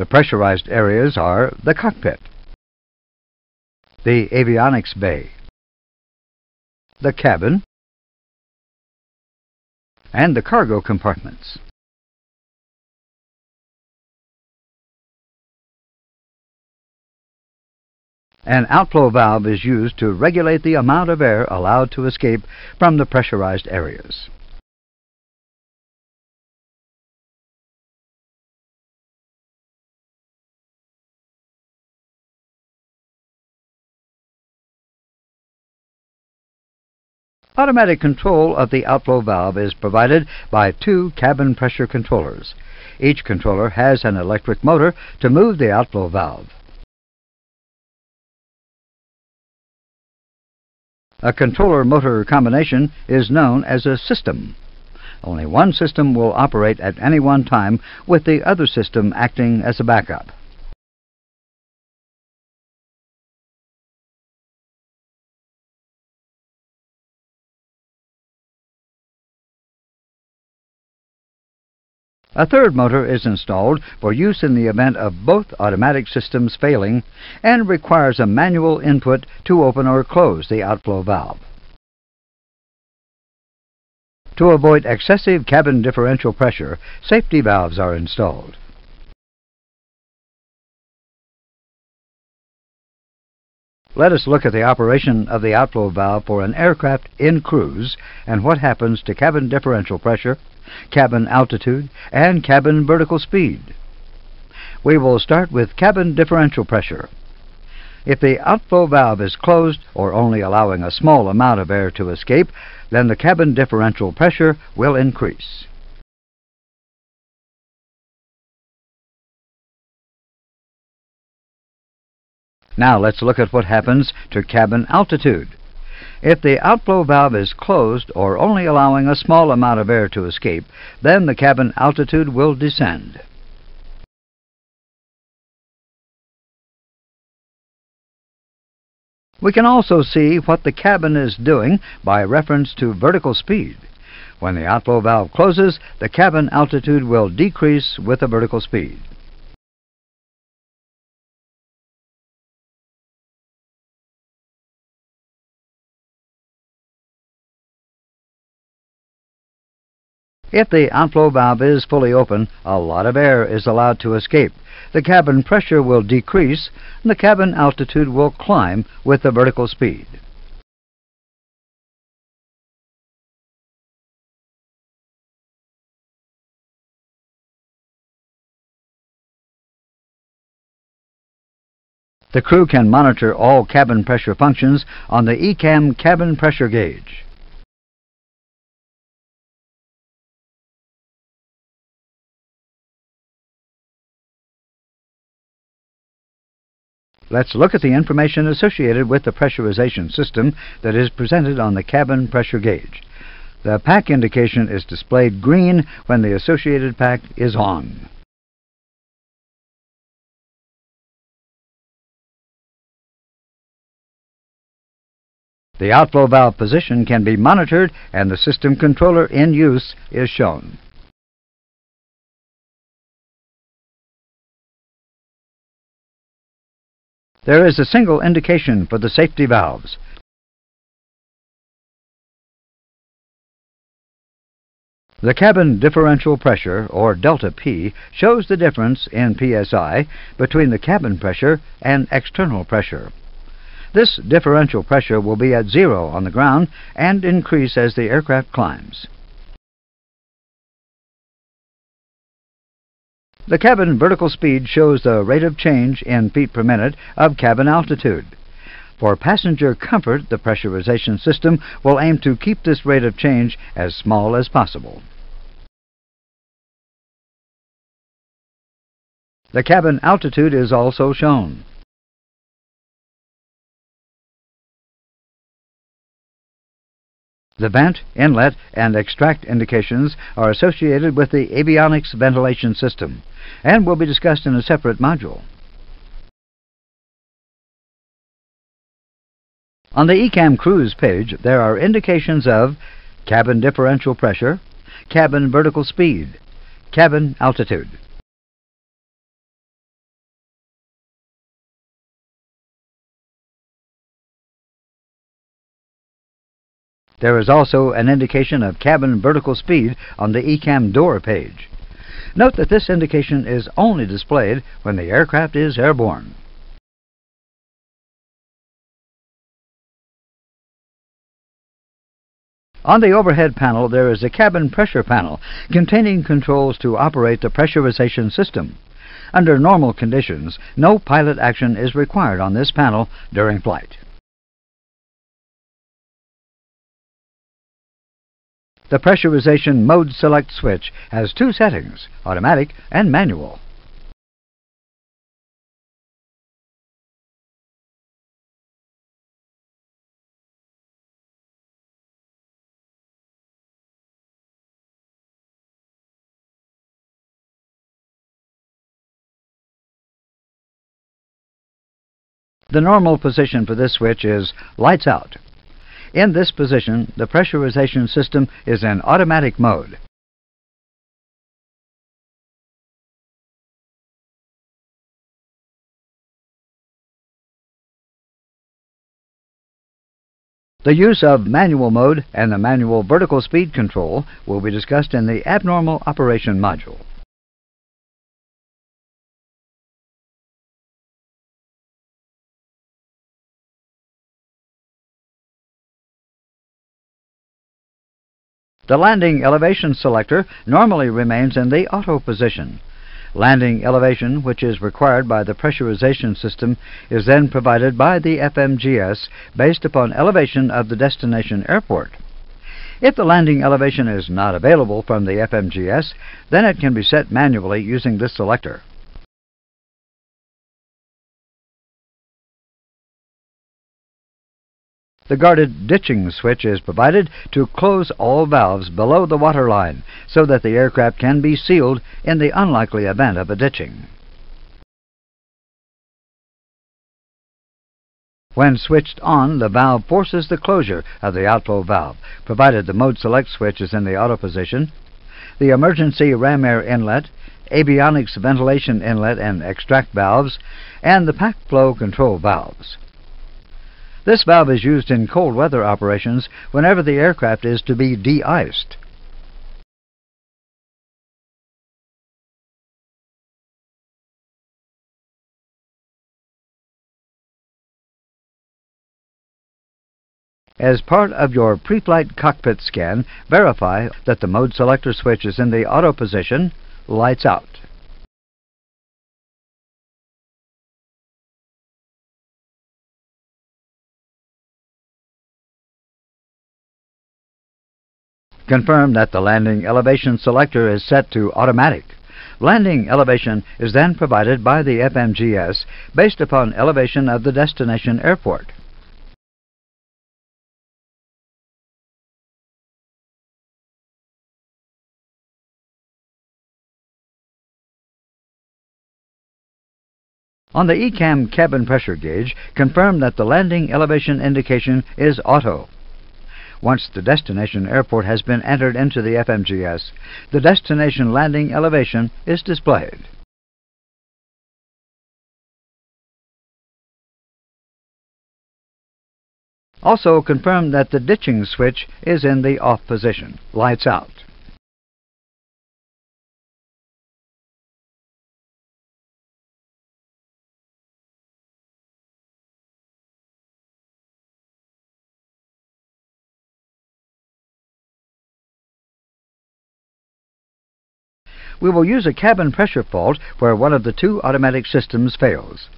The pressurized areas are the cockpit, the avionics bay, the cabin, and the cargo compartments. An outflow valve is used to regulate the amount of air allowed to escape from the pressurized areas. Automatic control of the outflow valve is provided by two cabin pressure controllers. Each controller has an electric motor to move the outflow valve. A controller-motor combination is known as a system. Only one system will operate at any one time, with the other system acting as a backup. A third motor is installed for use in the event of both automatic systems failing and requires a manual input to open or close the outflow valve. To avoid excessive cabin differential pressure, safety valves are installed. Let us look at the operation of the outflow valve for an aircraft in cruise and what happens to cabin differential pressure cabin altitude, and cabin vertical speed. We will start with cabin differential pressure. If the outflow valve is closed or only allowing a small amount of air to escape, then the cabin differential pressure will increase. Now let's look at what happens to cabin altitude. If the outflow valve is closed or only allowing a small amount of air to escape, then the cabin altitude will descend. We can also see what the cabin is doing by reference to vertical speed. When the outflow valve closes, the cabin altitude will decrease with the vertical speed. If the outflow valve is fully open, a lot of air is allowed to escape. The cabin pressure will decrease, and the cabin altitude will climb with the vertical speed. The crew can monitor all cabin pressure functions on the ECAM cabin pressure gauge. Let's look at the information associated with the pressurization system that is presented on the cabin pressure gauge. The pack indication is displayed green when the associated pack is on. The outflow valve position can be monitored and the system controller in use is shown. There is a single indication for the safety valves. The cabin differential pressure, or delta P, shows the difference in PSI between the cabin pressure and external pressure. This differential pressure will be at zero on the ground and increase as the aircraft climbs. The cabin vertical speed shows the rate of change in feet per minute of cabin altitude. For passenger comfort, the pressurization system will aim to keep this rate of change as small as possible. The cabin altitude is also shown. The vent, inlet, and extract indications are associated with the avionics ventilation system and will be discussed in a separate module. On the ECAM Cruise page, there are indications of cabin differential pressure, cabin vertical speed, cabin altitude. There is also an indication of cabin vertical speed on the ECAM door page. Note that this indication is only displayed when the aircraft is airborne. On the overhead panel there is a cabin pressure panel containing controls to operate the pressurization system. Under normal conditions, no pilot action is required on this panel during flight. The pressurization mode select switch has two settings, automatic and manual. The normal position for this switch is lights out. In this position, the pressurization system is in automatic mode. The use of manual mode and the manual vertical speed control will be discussed in the abnormal operation module. The landing elevation selector normally remains in the auto position. Landing elevation, which is required by the pressurization system, is then provided by the FMGS based upon elevation of the destination airport. If the landing elevation is not available from the FMGS, then it can be set manually using this selector. The guarded ditching switch is provided to close all valves below the waterline so that the aircraft can be sealed in the unlikely event of a ditching. When switched on, the valve forces the closure of the outflow valve, provided the mode select switch is in the auto position. The emergency ram air inlet, avionics ventilation inlet and extract valves, and the pack flow control valves. This valve is used in cold weather operations whenever the aircraft is to be de-iced. As part of your pre-flight cockpit scan, verify that the mode selector switch is in the auto position, lights out. Confirm that the landing elevation selector is set to automatic. Landing elevation is then provided by the FMGS based upon elevation of the destination airport. On the ECAM cabin pressure gauge, confirm that the landing elevation indication is auto. Once the destination airport has been entered into the FMGS, the destination landing elevation is displayed. Also confirm that the ditching switch is in the off position. Lights out. We will use a cabin pressure fault where one of the two automatic systems fails.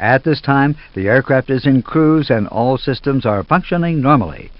At this time, the aircraft is in cruise and all systems are functioning normally.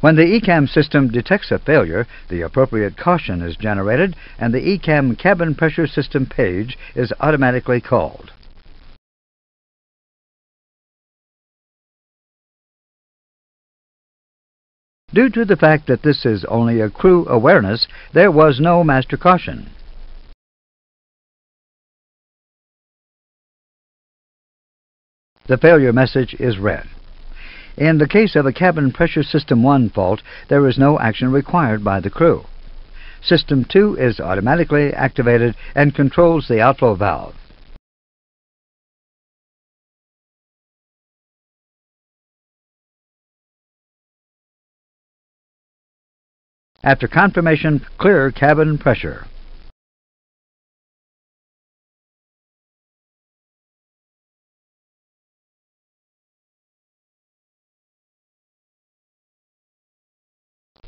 When the ECAM system detects a failure, the appropriate caution is generated and the ECAM cabin pressure system page is automatically called. Due to the fact that this is only a crew awareness, there was no master caution. The failure message is read. In the case of a cabin pressure system 1 fault, there is no action required by the crew. System 2 is automatically activated and controls the outflow valve. After confirmation, clear cabin pressure.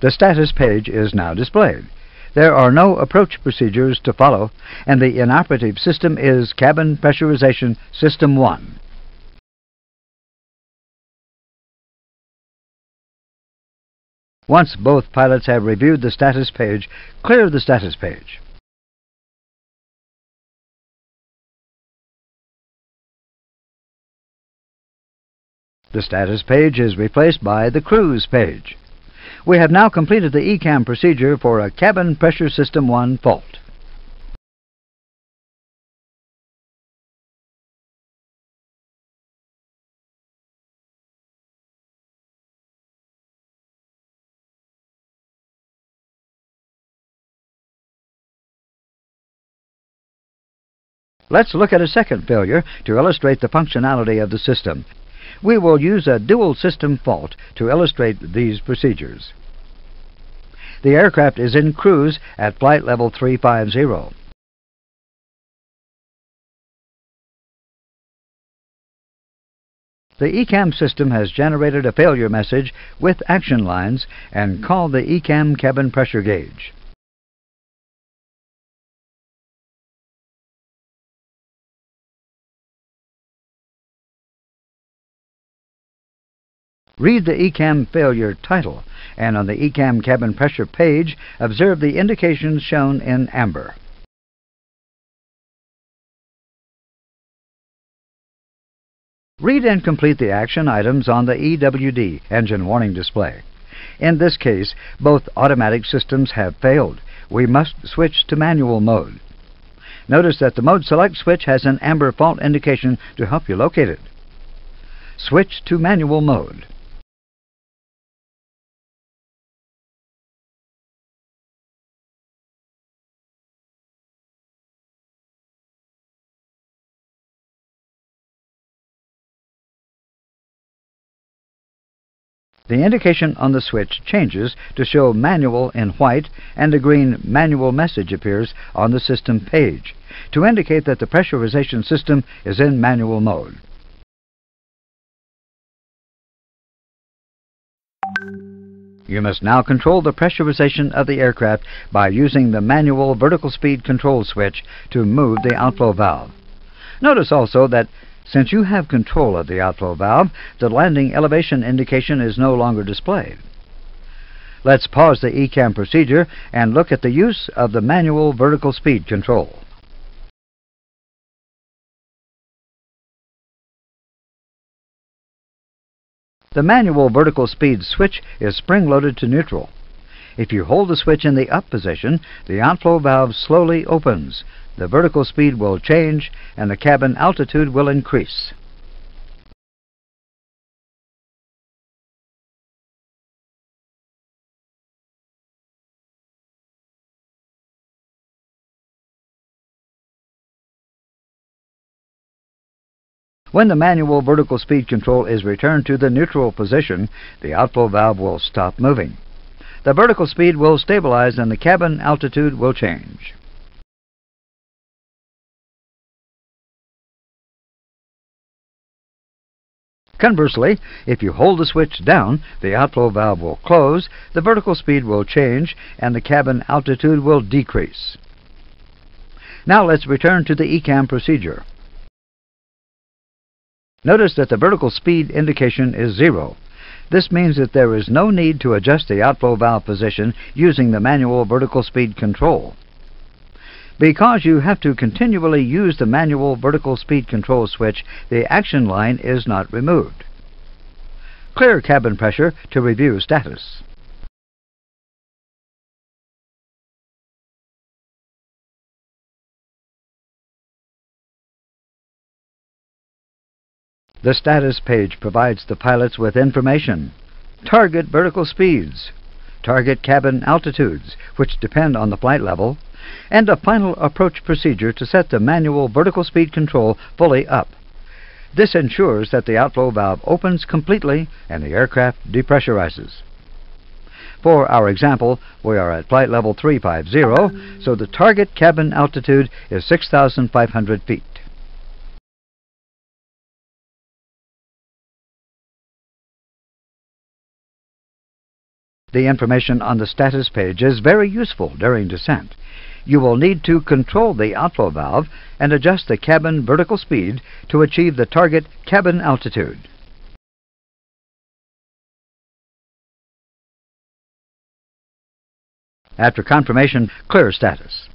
The status page is now displayed. There are no approach procedures to follow, and the inoperative system is Cabin Pressurization System 1. Once both pilots have reviewed the status page, clear the status page. The status page is replaced by the cruise page. We have now completed the ECAM procedure for a cabin pressure system 1 fault. Let's look at a second failure to illustrate the functionality of the system. We will use a dual system fault to illustrate these procedures. The aircraft is in cruise at flight level 350. The ECAM system has generated a failure message with action lines and called the ECAM cabin pressure gauge. Read the ECAM failure title, and on the ECAM cabin pressure page, observe the indications shown in amber. Read and complete the action items on the EWD engine warning display. In this case, both automatic systems have failed. We must switch to manual mode. Notice that the Mode Select switch has an amber fault indication to help you locate it. Switch to manual mode. The indication on the switch changes to show manual in white and a green manual message appears on the system page to indicate that the pressurization system is in manual mode. You must now control the pressurization of the aircraft by using the manual vertical speed control switch to move the outflow valve. Notice also that since you have control of the outflow valve, the landing elevation indication is no longer displayed. Let's pause the ECAM procedure and look at the use of the manual vertical speed control. The manual vertical speed switch is spring-loaded to neutral. If you hold the switch in the up position, the outflow valve slowly opens, the vertical speed will change and the cabin altitude will increase. When the manual vertical speed control is returned to the neutral position, the outflow valve will stop moving. The vertical speed will stabilize and the cabin altitude will change. Conversely, if you hold the switch down, the outflow valve will close, the vertical speed will change, and the cabin altitude will decrease. Now let's return to the ECAM procedure. Notice that the vertical speed indication is zero. This means that there is no need to adjust the outflow valve position using the manual vertical speed control. Because you have to continually use the manual vertical speed control switch, the action line is not removed. Clear cabin pressure to review status. The status page provides the pilots with information. Target vertical speeds, target cabin altitudes, which depend on the flight level, and a final approach procedure to set the manual vertical speed control fully up. This ensures that the outflow valve opens completely and the aircraft depressurizes. For our example, we are at flight level 350, so the target cabin altitude is 6,500 feet. The information on the status page is very useful during descent. You will need to control the outflow valve and adjust the cabin vertical speed to achieve the target cabin altitude. After confirmation, clear status.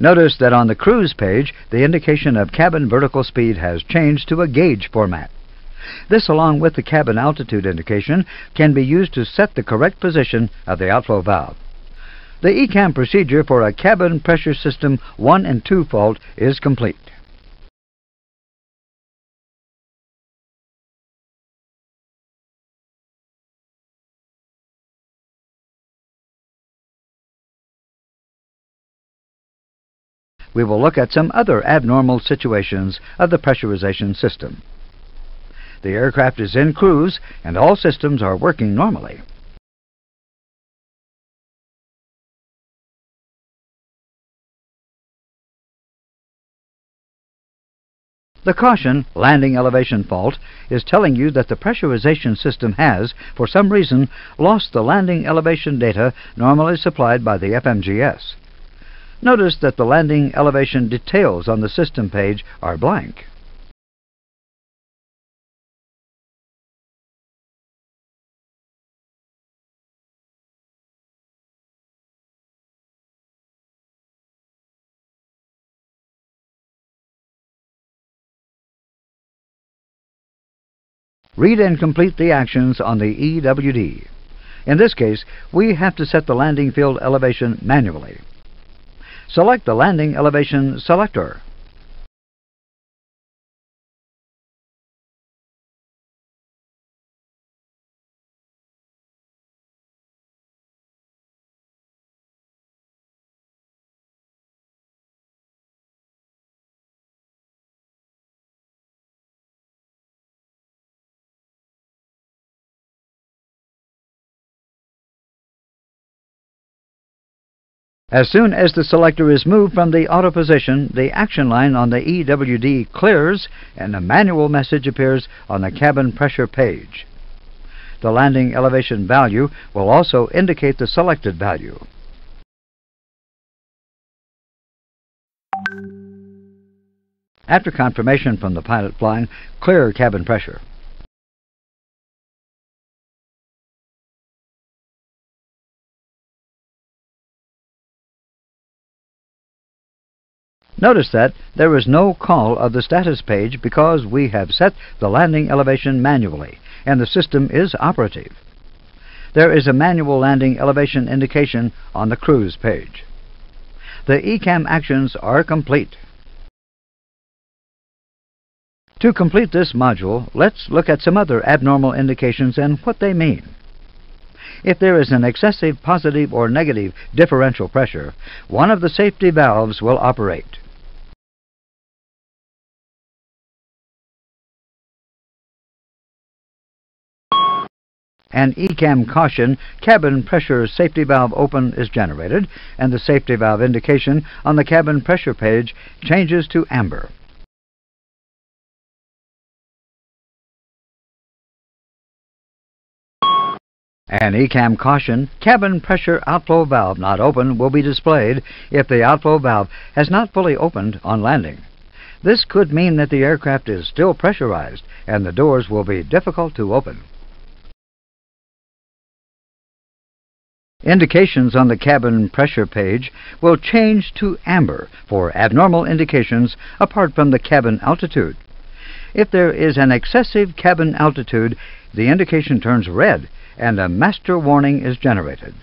Notice that on the cruise page, the indication of cabin vertical speed has changed to a gauge format. This, along with the cabin altitude indication, can be used to set the correct position of the outflow valve. The ECAM procedure for a cabin pressure system 1 and 2 fault is complete. We will look at some other abnormal situations of the pressurization system. The aircraft is in cruise and all systems are working normally. The caution, landing elevation fault, is telling you that the pressurization system has, for some reason, lost the landing elevation data normally supplied by the FMGS. Notice that the landing elevation details on the system page are blank. Read and complete the actions on the EWD. In this case, we have to set the landing field elevation manually. Select the landing elevation selector. As soon as the selector is moved from the auto position, the action line on the EWD clears and a manual message appears on the cabin pressure page. The landing elevation value will also indicate the selected value. After confirmation from the pilot flying, clear cabin pressure. Notice that there is no call of the status page because we have set the landing elevation manually and the system is operative. There is a manual landing elevation indication on the cruise page. The ECAM actions are complete. To complete this module, let's look at some other abnormal indications and what they mean. If there is an excessive positive or negative differential pressure, one of the safety valves will operate. An ECAM caution cabin pressure safety valve open is generated and the safety valve indication on the cabin pressure page changes to amber. An ECAM caution cabin pressure outflow valve not open will be displayed if the outflow valve has not fully opened on landing. This could mean that the aircraft is still pressurized and the doors will be difficult to open. Indications on the cabin pressure page will change to amber for abnormal indications apart from the cabin altitude. If there is an excessive cabin altitude, the indication turns red and a master warning is generated.